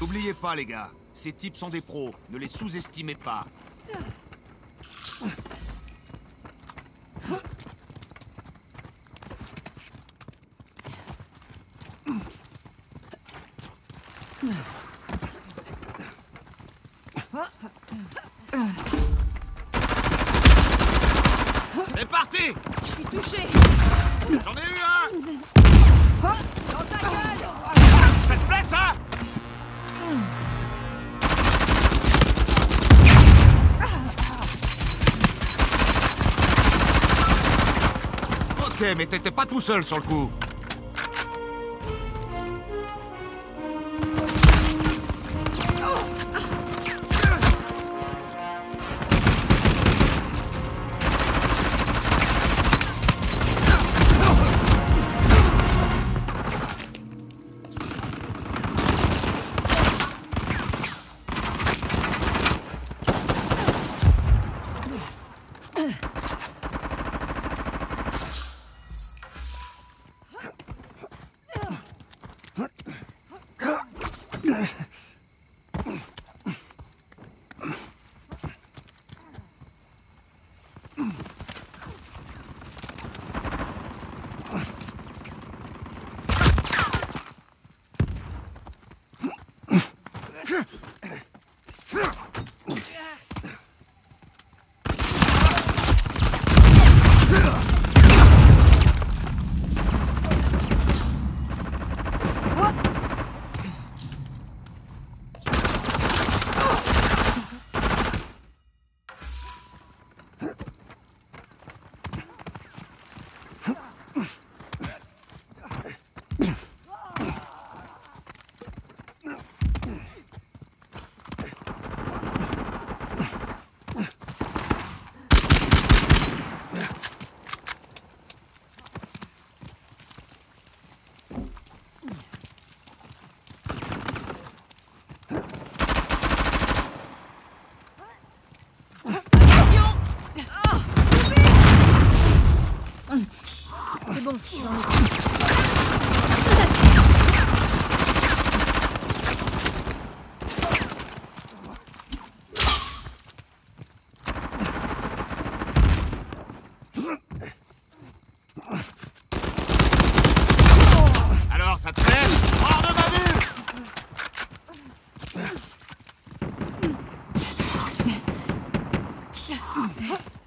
N'oubliez pas, les gars, ces types sont des pros. Ne les sous-estimez pas. C'est parti! Je suis touché. J'en ai eu un! Dans ta gueule! Ça te plaît, ça Ok, mais t'étais pas tout seul sur le coup.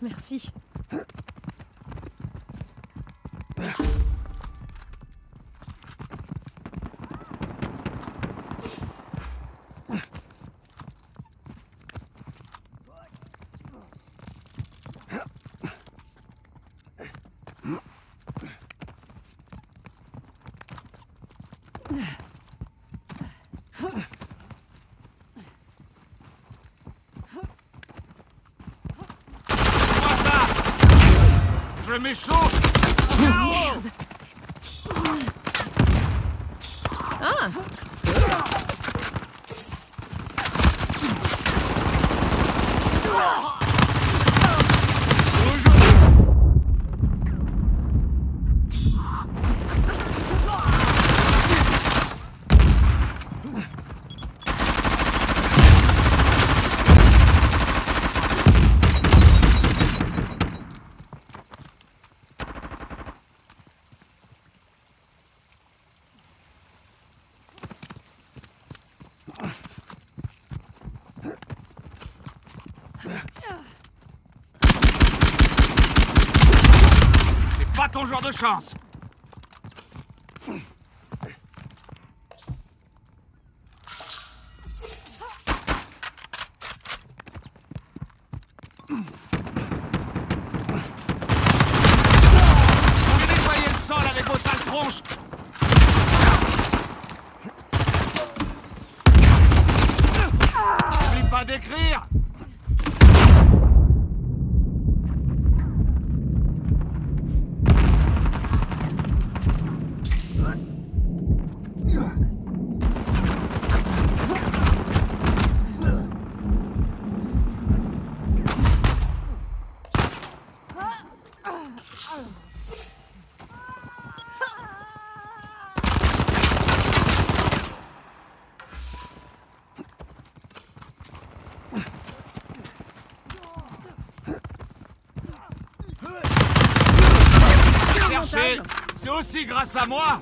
Merci. Premier saut oh, Ah. Ton genre de chance. N'oublie pas d'écrire C'est... aussi grâce à moi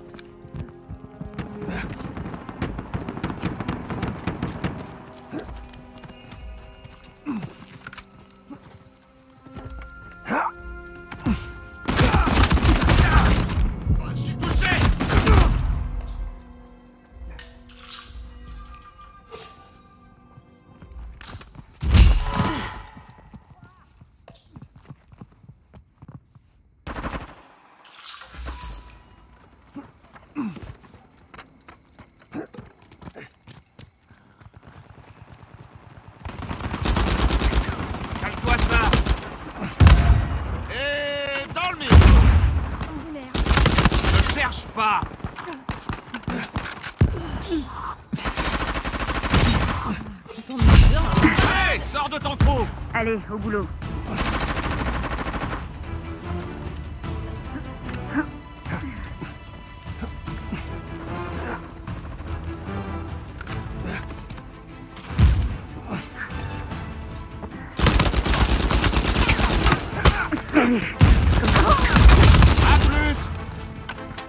Sors de ton trou Allez, au boulot.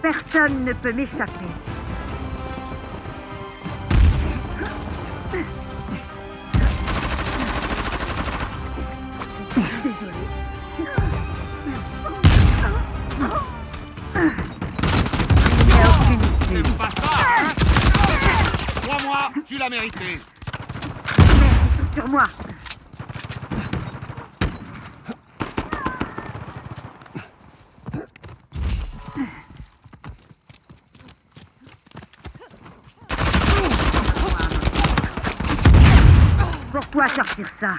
Personne ne peut m'échapper. Tu l'as mérité Sur moi. Pourquoi sortir ça?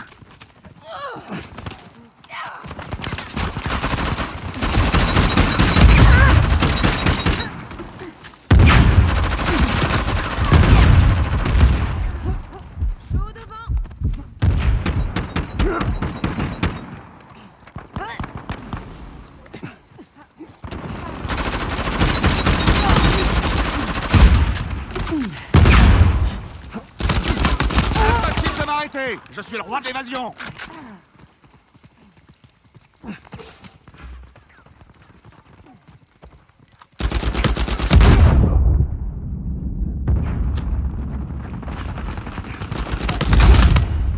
Je suis le roi de l'évasion. Il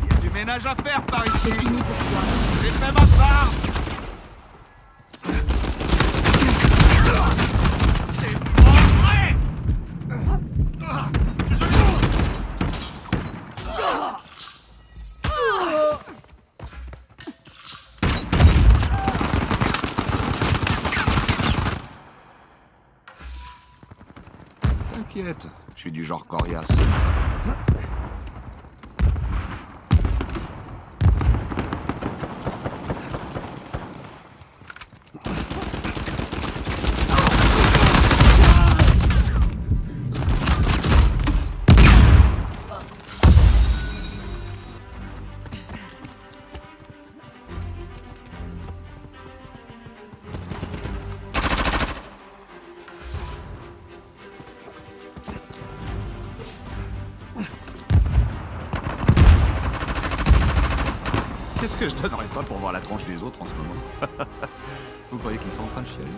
y a du ménage à faire par ici. C'est fini pour toi. J'ai fait ma part Je suis du genre coriace. Qu'est-ce que je donnerais pas pour voir la tronche des autres en ce moment? Vous croyez qu'ils sont en train de chialer?